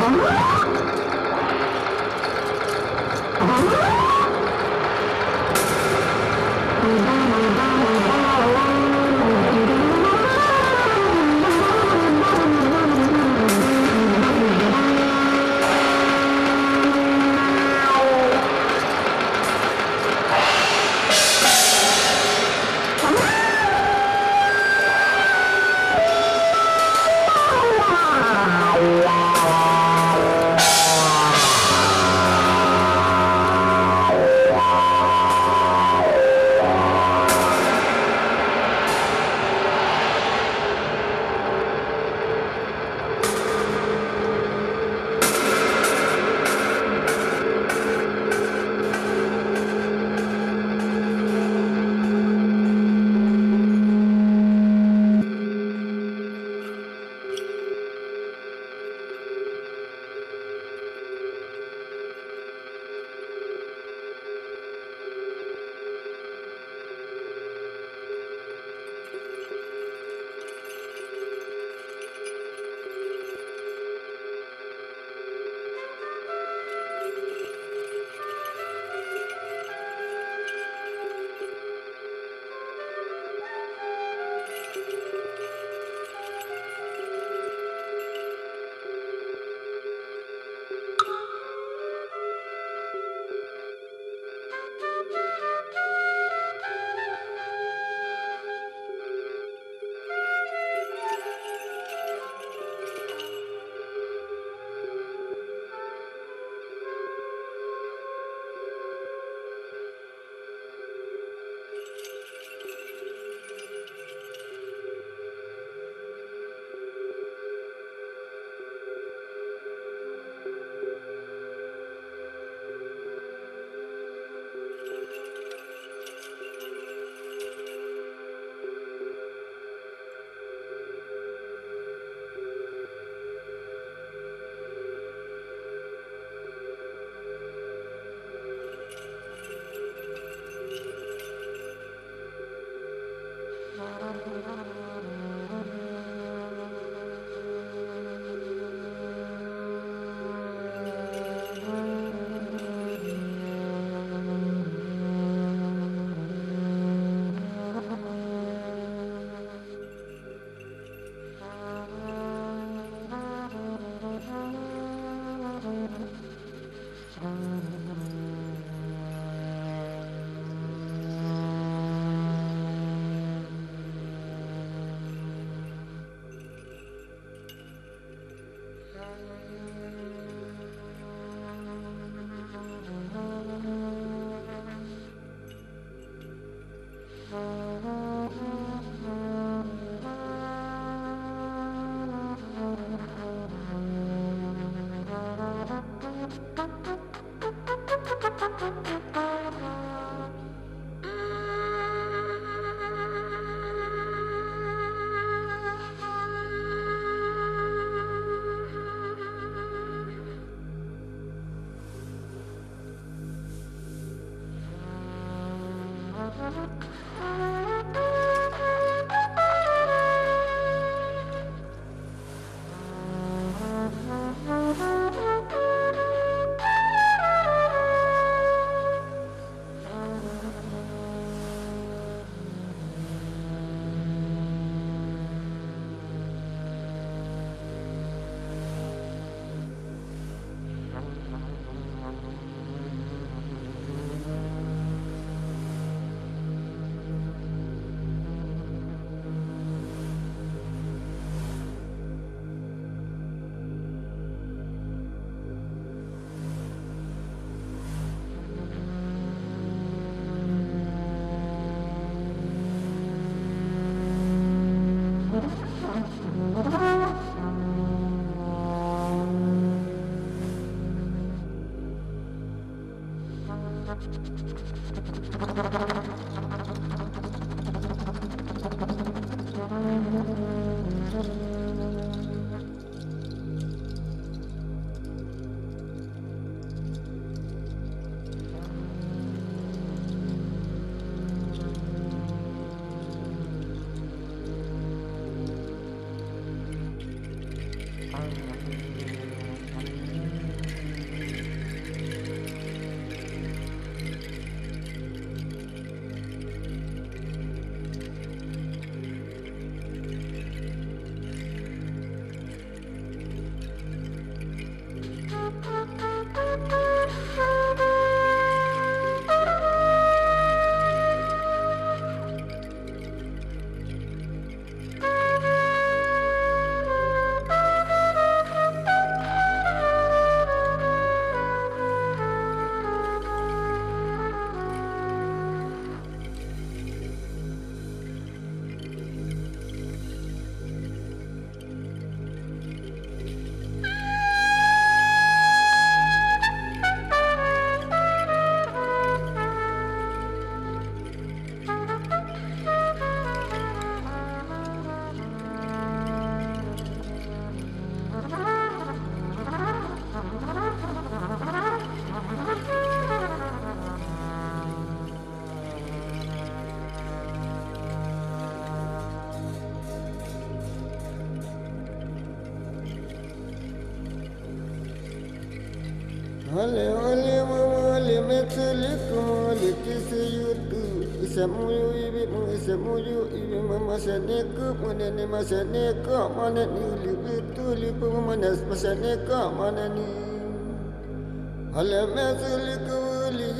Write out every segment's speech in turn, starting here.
Rock! Uh...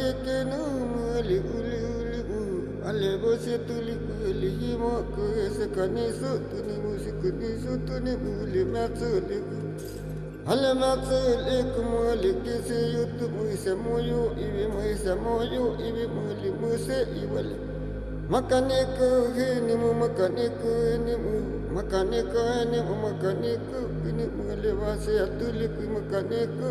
Yekenu le uli uli u Ale bosi tuli le himo ku sekani su tuni musikuni su tuni le metele kuma Alamatsulikum walikisi yutubu isamuyu ibi mu isamuyu ibi mu limuse iwale Makaniku hini mu makaniku hini mu makaniku hini mu makaniku hini mu lewase atuliku makaniku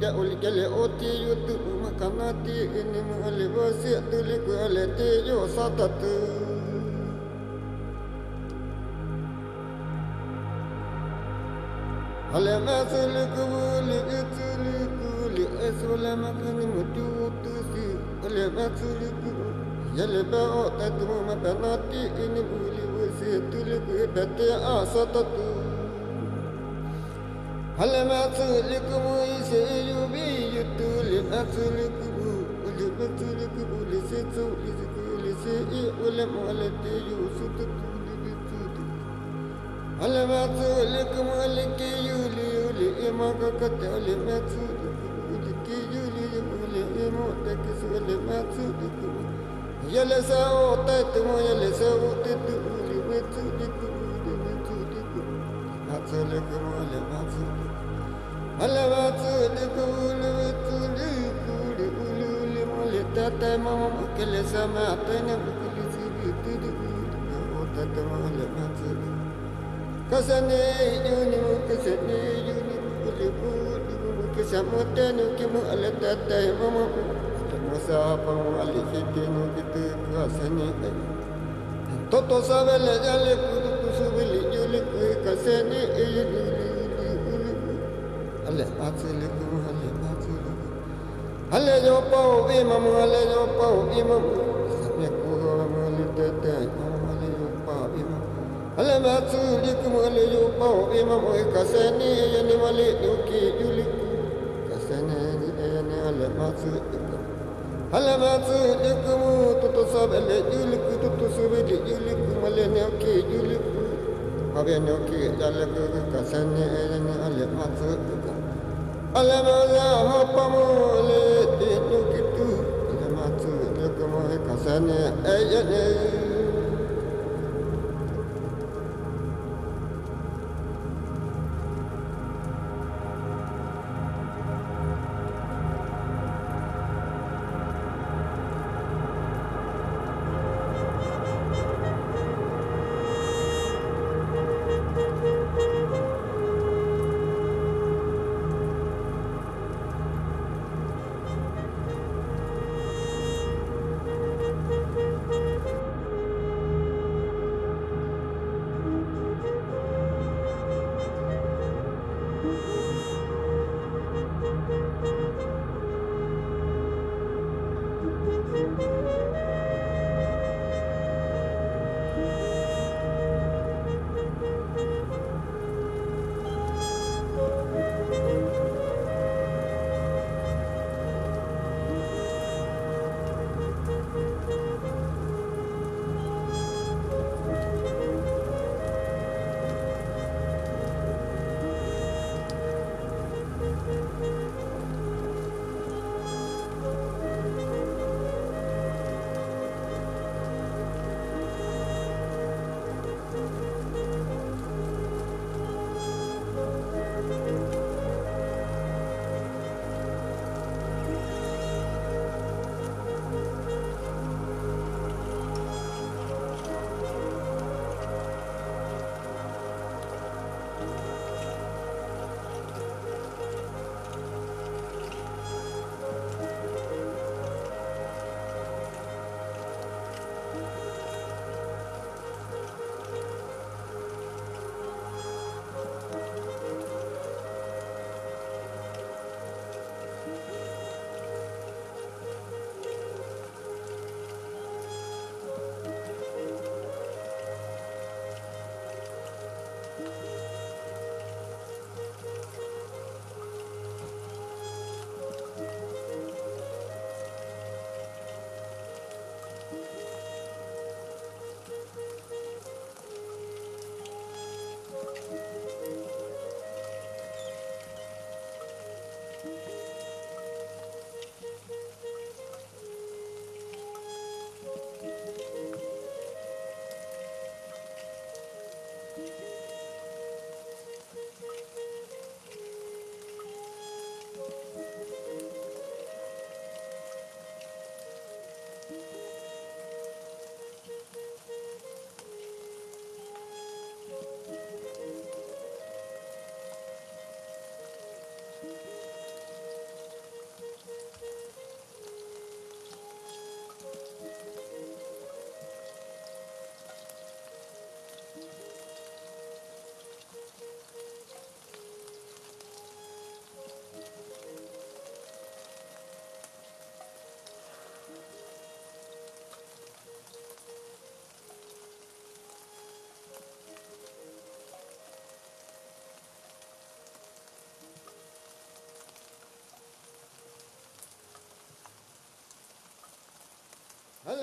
Alja ulikele oti yutu makanati ini mu alibasi atuliku alete yo satatu Alamazuliku wuli ituliku li eswala makani mutu utu si Alamazuliku Yaleba otatu makanati ini mu alibasi atuliku ibate asatatu Alamatsulikum isayubi yutuli matsulikum ulimatsulikum ulisitsu ulisiku ulisi ulam walati yusutu tulibitutu Alamatsulikum uliki yuli yuli imaka kate ulimatsulikum uliki yuli Alavatını kulvetini kule ulule mule tatama mukele samatını mukele sibitini kule o tatama alavatını. Kasane yuni mukasane yuni mukele kule mukele samatını kule mule tatama mukele musafam alifitini kule kasane Toto sabele yale kule kusubili yule kule kasane yuni ale matsulikum ale matsulikum ale yo pau vi mamu ale yo pau vi mamu samya kuho ale tete ale yo pau vi mamu ale matsulikum ale yo pau vi mamu kasani yani mali yuki yuliku kasani yani ale matsulikum ale matsulikum tutu sab ale yuliku tutu subili yuliku ale ne yuki yuliku Abe ne yuki ale kasani yani ale Alamala pamole te no kitu, alamatu ne kumohe kasane. Eh, eh, eh.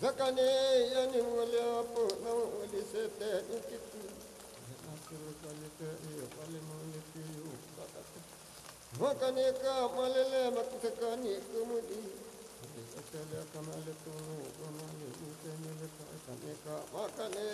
Zakane yani wale apo na wale sete ikitu. Nasuru kalite iyo kale mole kiyo kakata. Wakane ka malele makutakani kumudi. Akale kamale tunu kamale ukene ka kane ka wakane.